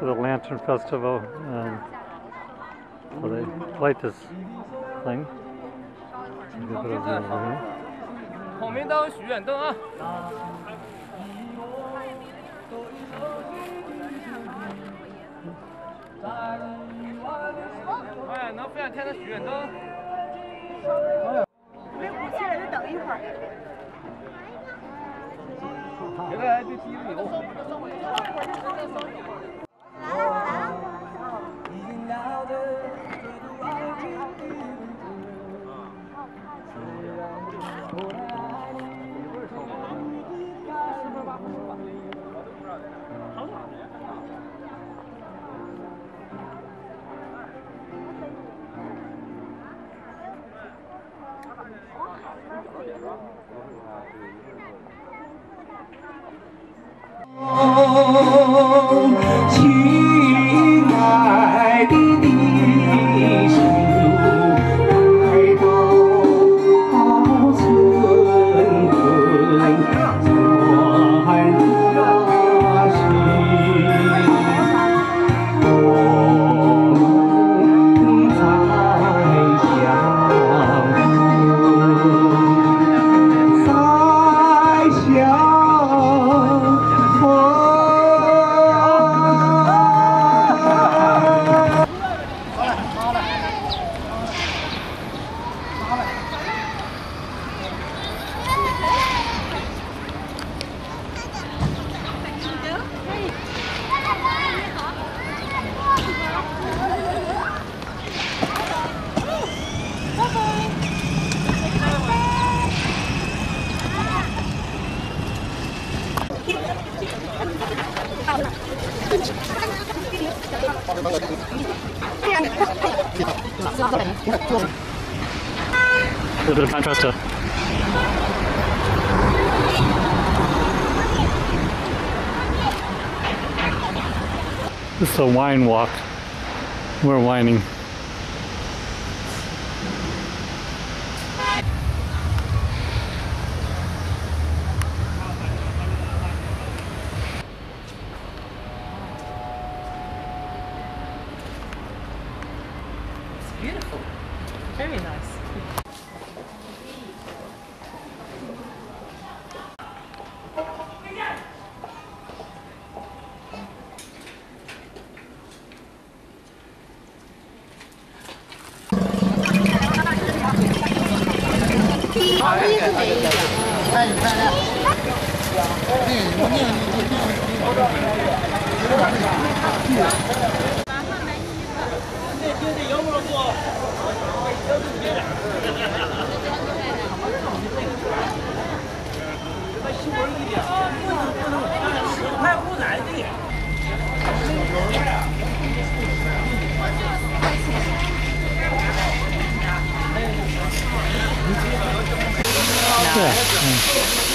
the Lantern Festival um, and so they light this thing. 孔明灯、许愿灯啊！哎，能飞上天的许愿灯。没鼓起来就等一会儿。现在还得滴流。Oh A little bit of contrast to This is a wine walk. We're whining. Very nice. Yeah. 不能不能，一块五来的。对，嗯。